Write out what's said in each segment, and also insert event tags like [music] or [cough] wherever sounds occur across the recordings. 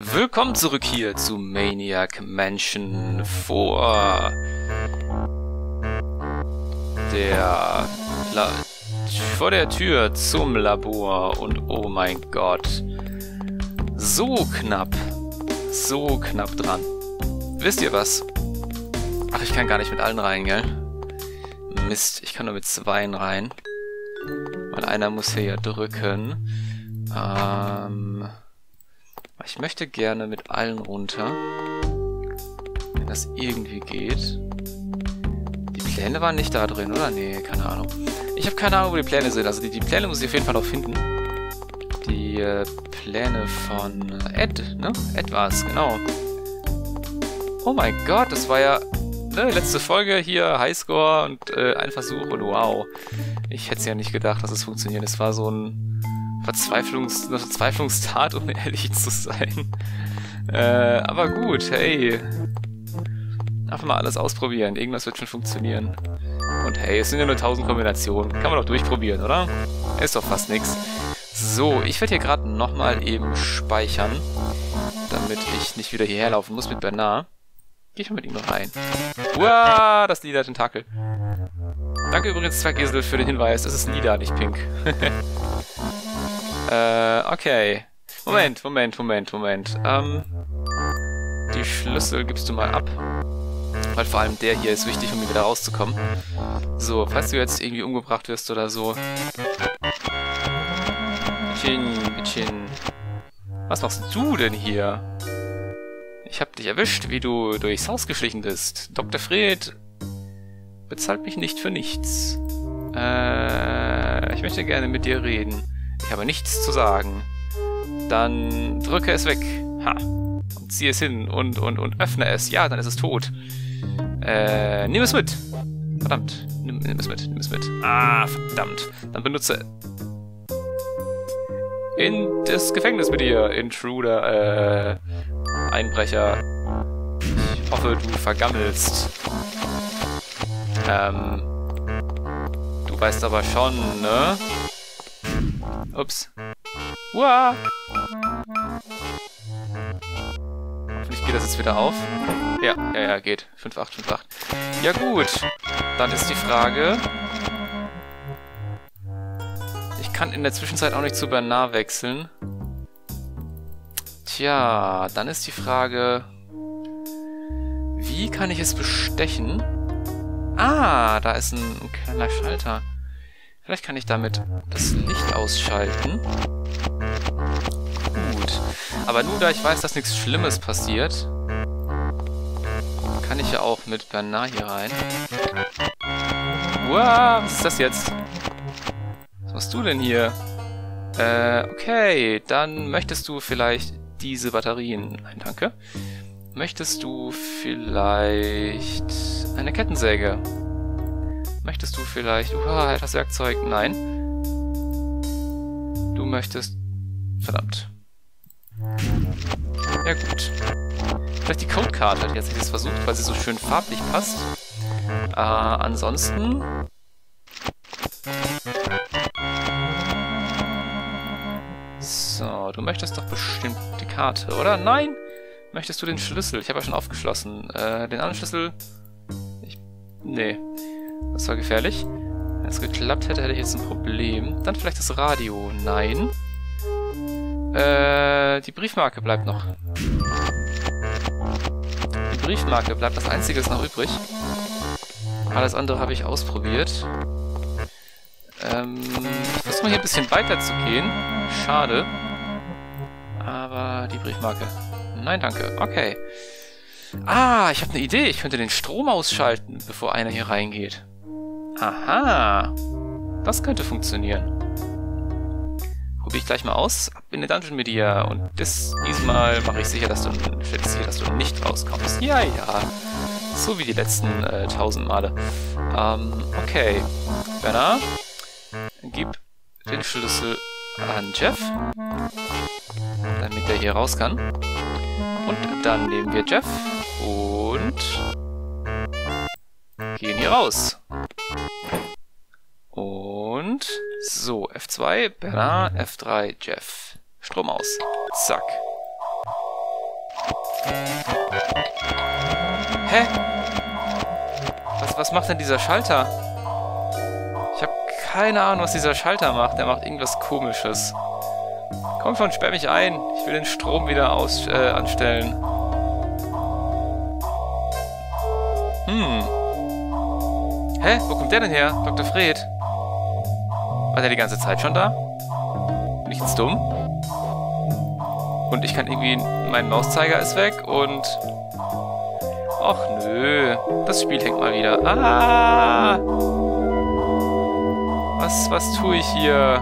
Willkommen zurück hier zu Maniac Mansion vor der La vor der Tür zum Labor und oh mein Gott, so knapp, so knapp dran. Wisst ihr was? Ach, ich kann gar nicht mit allen rein, gell? Mist, ich kann nur mit zweien rein. Weil einer muss hier ja drücken. Ähm... Ich möchte gerne mit allen runter. Wenn das irgendwie geht. Die Pläne waren nicht da drin, oder? Nee, keine Ahnung. Ich habe keine Ahnung, wo die Pläne sind. Also die, die Pläne muss ich auf jeden Fall noch finden. Die äh, Pläne von Ed, ne? Ed war es, genau. Oh mein Gott, das war ja ne, letzte Folge hier, Highscore und äh, ein Versuch und wow. Ich hätte es ja nicht gedacht, dass es funktioniert. Es war so ein Verzweiflungs eine Verzweiflungstat, um [laughs] ehrlich zu sein. Äh, aber gut, hey. Einfach mal alles ausprobieren. Irgendwas wird schon funktionieren. Und hey, es sind ja nur 1000 Kombinationen. Kann man doch durchprobieren, oder? Ist doch fast nichts. So, ich werde hier gerade nochmal eben speichern, damit ich nicht wieder hierher laufen muss mit Bernard. Geh ich mal mit ihm noch rein. Uah, das lila Tentakel. Danke übrigens, Zwergisel, für den Hinweis. Es ist lila, nicht pink. [laughs] Äh, okay. Moment, Moment, Moment, Moment. Ähm, die Schlüssel gibst du mal ab. Weil vor allem der hier ist wichtig, um wieder rauszukommen. So, falls du jetzt irgendwie umgebracht wirst oder so. Bitchin, Bitchin. Was machst du denn hier? Ich hab dich erwischt, wie du durchs Haus geschlichen bist. Dr. Fred bezahlt mich nicht für nichts. Äh, ich möchte gerne mit dir reden. Ich habe nichts zu sagen. Dann drücke es weg. Ha. Und ziehe es hin und, und, und öffne es. Ja, dann ist es tot. Äh, nimm es mit. Verdammt. Nimm, nimm es mit, nimm es mit. Ah, verdammt. Dann benutze... In das Gefängnis mit dir, Intruder, äh, Einbrecher. Ich hoffe, du vergammelst. Ähm, du weißt aber schon, ne? Ups. Uah. Hoffentlich geht das jetzt wieder auf. Ja, ja, ja, geht. 5858. Ja gut. Dann ist die Frage... Ich kann in der Zwischenzeit auch nicht zu Bernard wechseln. Tja, dann ist die Frage... Wie kann ich es bestechen? Ah, da ist ein, ein kleiner Schalter. Vielleicht kann ich damit das Licht ausschalten. Gut. Aber nur da ich weiß, dass nichts Schlimmes passiert, kann ich ja auch mit Bernard hier rein. Wow, was ist das jetzt? Was machst du denn hier? Äh, okay, dann möchtest du vielleicht diese Batterien... Nein, danke. Möchtest du vielleicht eine Kettensäge? Möchtest du vielleicht... Uha, etwas Werkzeug? Nein. Du möchtest... Verdammt. Ja gut. Vielleicht die Codekarte, die hat sich das versucht, weil sie so schön farblich passt. Äh, ansonsten... So, du möchtest doch bestimmt die Karte, oder? Nein! Möchtest du den Schlüssel? Ich habe ja schon aufgeschlossen. Äh, den anderen Schlüssel... Ich... Nee. Das war gefährlich. Wenn es geklappt hätte, hätte ich jetzt ein Problem. Dann vielleicht das Radio. Nein. Äh, die Briefmarke bleibt noch. Die Briefmarke bleibt das einzige, ist noch übrig. Alles andere habe ich ausprobiert. Ähm, ich versuche mal hier ein bisschen weiter zu gehen. Schade. Aber die Briefmarke. Nein, danke. Okay. Ah, ich habe eine Idee. Ich könnte den Strom ausschalten, bevor einer hier reingeht. Aha. Das könnte funktionieren. Probiere ich gleich mal aus. Ab in den Dungeon mit dir. Und das, diesmal mache ich sicher, dass du, sicher, dass du nicht rauskommst. Ja, ja. So wie die letzten äh, tausend Male. Ähm, okay. Bernard, gib den Schlüssel an Jeff. Damit er hier raus kann. Und dann nehmen wir Jeff und gehen hier raus. Und so, F2, Bernard, F3, Jeff. Strom aus. Zack. Hä? Was, was macht denn dieser Schalter? Ich habe keine Ahnung, was dieser Schalter macht. Der macht irgendwas komisches. Komm schon, sperr mich ein. Ich will den Strom wieder aus, äh, anstellen. Hm. Hä? Wo kommt der denn her? Dr. Fred? War der die ganze Zeit schon da? Jetzt dumm? Und ich kann irgendwie... Mein Mauszeiger ist weg und... Och nö. Das Spiel hängt mal wieder. Ah! Was, was tue ich hier?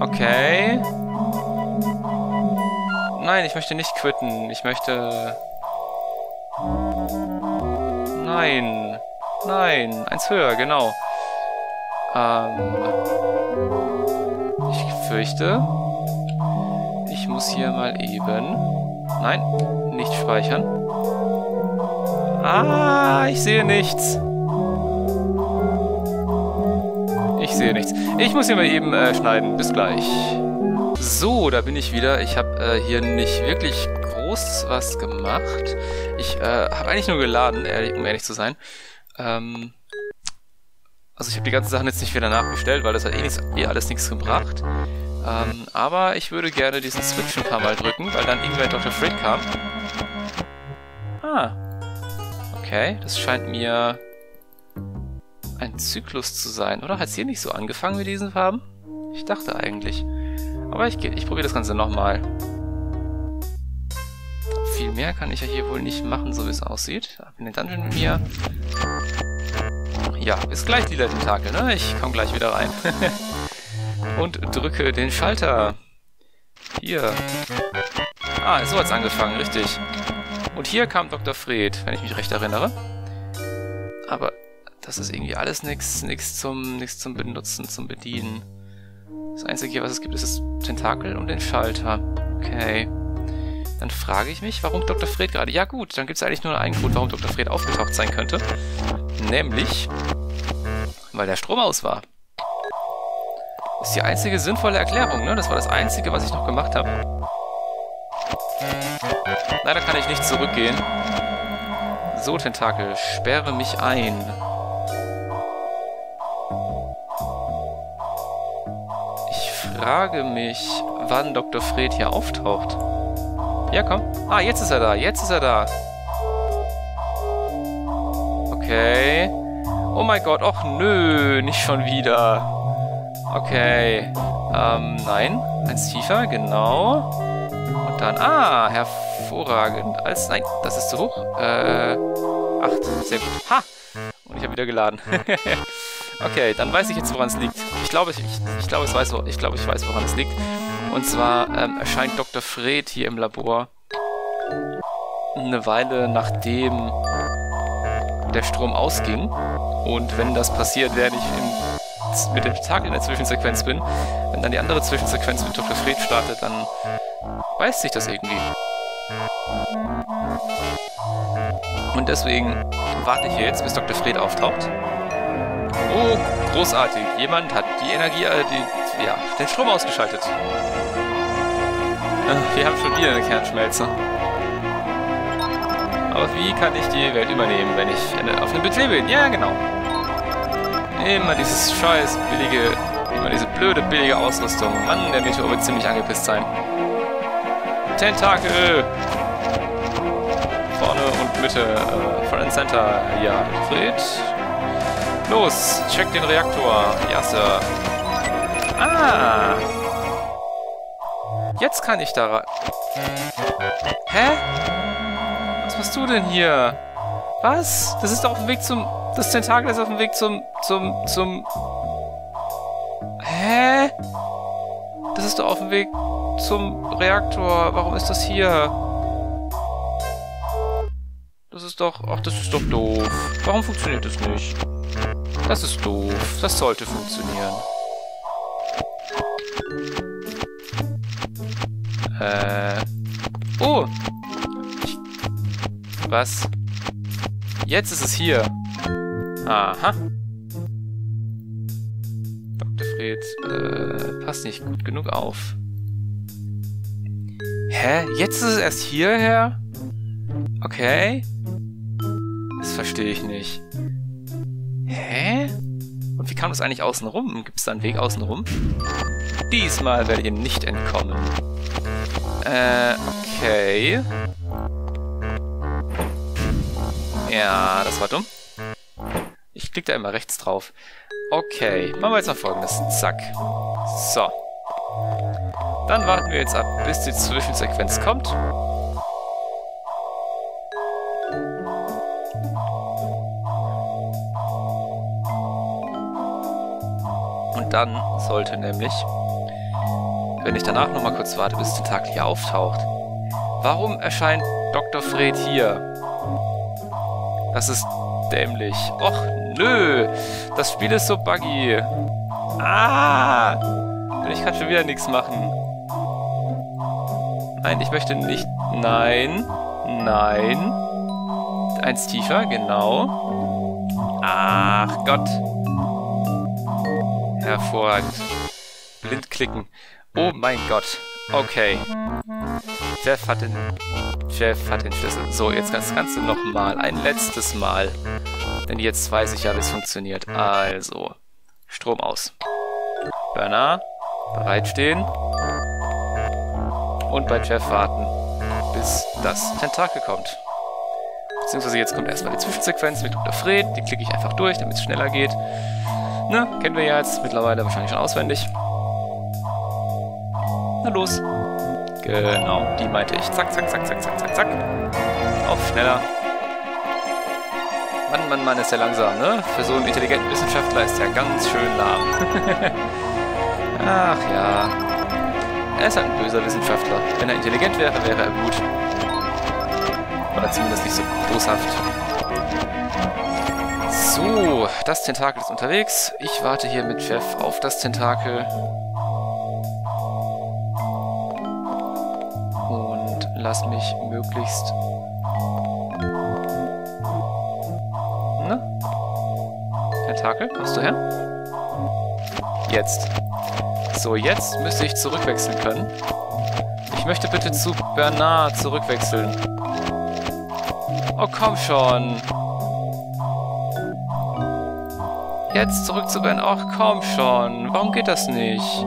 Okay. Nein, ich möchte nicht quitten. Ich möchte... Nein. Nein. Eins höher, genau. Ähm... Ich fürchte... Ich muss hier mal eben... Nein, nicht speichern. Ah, ich sehe nichts. Ich sehe nichts. Ich muss hier mal eben äh, schneiden. Bis gleich. So, da bin ich wieder. Ich habe äh, hier nicht wirklich groß was gemacht. Ich äh, habe eigentlich nur geladen, ehrlich, um ehrlich zu sein. Ähm, also ich habe die ganzen Sachen jetzt nicht wieder nachgestellt, weil das hat eh, nichts, eh alles nichts gebracht. Ähm, aber ich würde gerne diesen Switch ein paar Mal drücken, weil dann irgendwer Dr. Fred kam. Ah. Okay, das scheint mir ein Zyklus zu sein. Oder hat es hier nicht so angefangen mit diesen Farben? Ich dachte eigentlich. Aber ich, ich probiere das Ganze nochmal. Viel mehr kann ich ja hier wohl nicht machen, so wie es aussieht. Ab in den Dungeon mit mir. Ja, bis gleich, lila Tentakel, ne? Ich komme gleich wieder rein. [laughs] Und drücke den Schalter. Hier. Ah, so hat's angefangen, richtig. Und hier kam Dr. Fred, wenn ich mich recht erinnere. Aber das ist irgendwie alles nichts nix zum, nix zum Benutzen, zum Bedienen. Das Einzige, was es gibt, ist das Tentakel und den Schalter. Okay. Dann frage ich mich, warum Dr. Fred gerade... Ja gut, dann gibt es eigentlich nur einen Grund, warum Dr. Fred aufgetaucht sein könnte. Nämlich, weil der Strom aus war. Ist die einzige sinnvolle Erklärung, ne? Das war das Einzige, was ich noch gemacht habe. Leider kann ich nicht zurückgehen. So, Tentakel, sperre mich ein. frage mich, wann Dr. Fred hier auftaucht. Ja, komm. Ah, jetzt ist er da. Jetzt ist er da. Okay. Oh mein Gott. Och, nö. Nicht schon wieder. Okay. Ähm, nein. Eins tiefer. Genau. Und dann... Ah, hervorragend. Als... Nein, das ist zu hoch. Äh... Acht. Sehr gut. Ha! Und ich habe wieder geladen. [laughs] Okay, dann weiß ich jetzt, woran es liegt. Ich glaube, ich, ich, glaube, ich, weiß, ich, glaube, ich weiß, woran es liegt. Und zwar ähm, erscheint Dr. Fred hier im Labor eine Weile nachdem der Strom ausging. Und wenn das passiert, während ich in, mit dem Tag in der Zwischensequenz bin, wenn dann die andere Zwischensequenz mit Dr. Fred startet, dann weiß sich das irgendwie. Und deswegen warte ich jetzt, bis Dr. Fred auftaucht. Oh, großartig. Jemand hat die Energie, äh, die, ja, den Strom ausgeschaltet. Äh, wir haben schon wieder eine Kernschmelze. Aber wie kann ich die Welt übernehmen, wenn ich auf einem Budget bin? Ja, genau. Immer dieses scheiß billige, immer diese blöde billige Ausrüstung. Mann, der Meteor wird ziemlich angepisst sein. Tentakel! Vorne und Mitte, äh, Front and Center. Ja, Fred. Los, check den Reaktor. Ja, Sir. Ah. Jetzt kann ich da. Hä? Was machst du denn hier? Was? Das ist doch auf dem Weg zum... Das Tentakel ist auf dem Weg zum... Zum... Zum... Hä? Das ist doch auf dem Weg zum Reaktor. Warum ist das hier? Das ist doch... Ach, das ist doch doof. Warum funktioniert das nicht? Das ist doof. Das sollte funktionieren. Äh. Oh! Was? Jetzt ist es hier. Aha. Dr. Fred, äh, passt nicht gut genug auf. Hä? Jetzt ist es erst hierher? Okay. Das verstehe ich nicht. Hä? Und wie kam das eigentlich außen rum? Gibt es da einen Weg außen rum? Diesmal ich nicht entkommen. Äh, okay. Ja, das war dumm. Ich klicke da immer rechts drauf. Okay, machen wir jetzt mal folgendes. Zack. So. Dann warten wir jetzt ab, bis die Zwischensequenz kommt. Und dann sollte nämlich, wenn ich danach nochmal kurz warte, bis Tentakel hier auftaucht. Warum erscheint Dr. Fred hier? Das ist dämlich. Och, nö. Das Spiel ist so buggy. Ah! Und ich kann schon wieder nichts machen. Nein, ich möchte nicht... Nein. Nein. Eins tiefer, genau. Ach Gott. Hervorragend. Blind klicken. Oh mein Gott. Okay. Jeff hat den... Jeff hat den Schlüssel. So, jetzt das Ganze nochmal. Ein letztes Mal. Denn jetzt weiß ich ja, wie es funktioniert. Also. Strom aus. Bernard. Bereitstehen. Und bei Jeff warten, bis das Tentakel kommt. Beziehungsweise jetzt kommt erstmal die Zwischensequenz mit Dr. Fred. Die klicke ich einfach durch, damit es schneller geht. Ne, kennen wir ja jetzt mittlerweile wahrscheinlich schon auswendig. Na los. Genau, die meinte ich. Zack, zack, zack, zack, zack, zack, zack. Auf schneller. Mann, Mann, Mann, ist der langsam, ne? Für so einen intelligenten Wissenschaftler ist der ganz schön lahm. [laughs] Ach ja. Er ist halt ein böser Wissenschaftler. Wenn er intelligent wäre, wäre er gut. Oder zumindest nicht so boshaft. So, das Tentakel ist unterwegs. Ich warte hier mit Jeff auf das Tentakel. Lass mich möglichst... Ne? Tentakel, kommst du her? Jetzt. So, jetzt müsste ich zurückwechseln können. Ich möchte bitte zu Bernard zurückwechseln. Oh, komm schon. Jetzt zurück zu Ben. Ach, komm schon. Warum geht das nicht?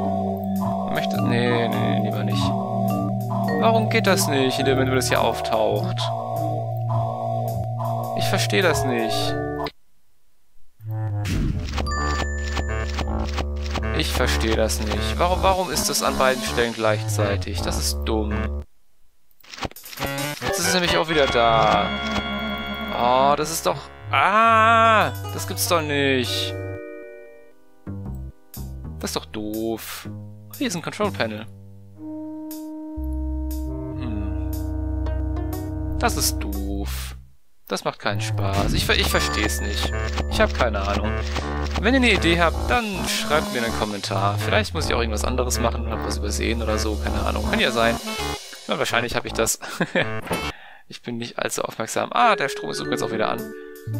Möchte... Nee, nee, nee. Warum geht das nicht, in dem Moment, wo das hier auftaucht? Ich verstehe das nicht. Ich verstehe das nicht. Warum, warum ist das an beiden Stellen gleichzeitig? Das ist dumm. Jetzt ist es nämlich auch wieder da. Oh, das ist doch... Ah, das gibt's doch nicht. Das ist doch doof. Hier ist ein Control Panel. Das ist doof. Das macht keinen Spaß. Ich, ich verstehe es nicht. Ich habe keine Ahnung. Wenn ihr eine Idee habt, dann schreibt mir einen Kommentar. Vielleicht muss ich auch irgendwas anderes machen oder was übersehen oder so. Keine Ahnung. Kann ja sein. Ja, wahrscheinlich habe ich das. [laughs] ich bin nicht allzu aufmerksam. Ah, der Strom ist übrigens auch wieder an.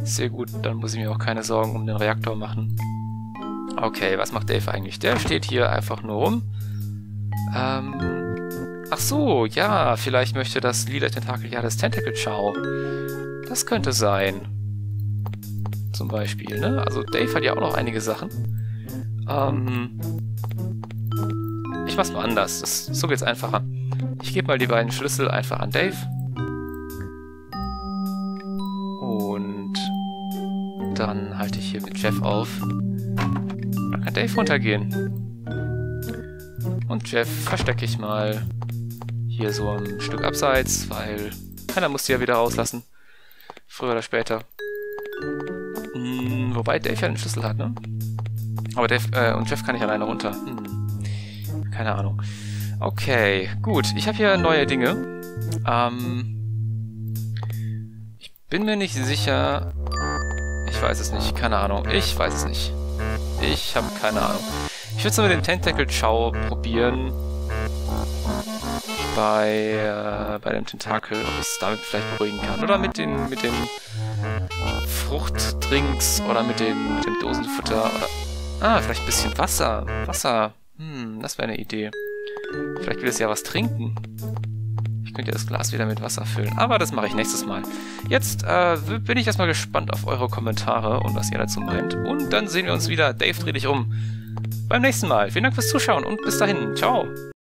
Sehr gut, dann muss ich mir auch keine Sorgen um den Reaktor machen. Okay, was macht Dave eigentlich? Der steht hier einfach nur rum. Ähm, ach so, ja, vielleicht möchte das lila Tentakel ja das Tentacle Chow. Das könnte sein. Zum Beispiel, ne? Also Dave hat ja auch noch einige Sachen. Ähm, ich mach's mal anders. Das, so geht's einfacher. Ich gebe mal die beiden Schlüssel einfach an Dave. Dann halte ich hier mit Jeff auf. Dann kann Dave runtergehen. Und Jeff verstecke ich mal hier so ein Stück abseits, weil keiner muss die ja wieder rauslassen. Früher oder später. Hm, wobei Dave ja den Schlüssel hat, ne? Aber Dave, äh, und Jeff kann nicht alleine runter. Hm. Keine Ahnung. Okay, gut. Ich habe hier neue Dinge. Ähm, ich bin mir nicht sicher, ich weiß es nicht. Keine Ahnung. Ich weiß es nicht. Ich habe keine Ahnung. Ich würde es mit dem Tentacle Chow probieren. Bei, äh, bei dem Tentakel, ob ich es damit vielleicht beruhigen kann. Oder mit den, mit den Fruchtdrinks oder mit, den, mit dem Dosenfutter. Oder, ah, vielleicht ein bisschen Wasser. Wasser. Hm, das wäre eine Idee. Vielleicht will es ja was trinken. mir das Glas wieder mit Wasser füllen. Aber das mache ich nächstes Mal. Jetzt äh, bin ich erstmal gespannt auf eure Kommentare und was ihr dazu meint. Und dann sehen wir uns wieder. Dave, dreh dich um. Beim nächsten Mal. Vielen Dank fürs Zuschauen und bis dahin. Ciao.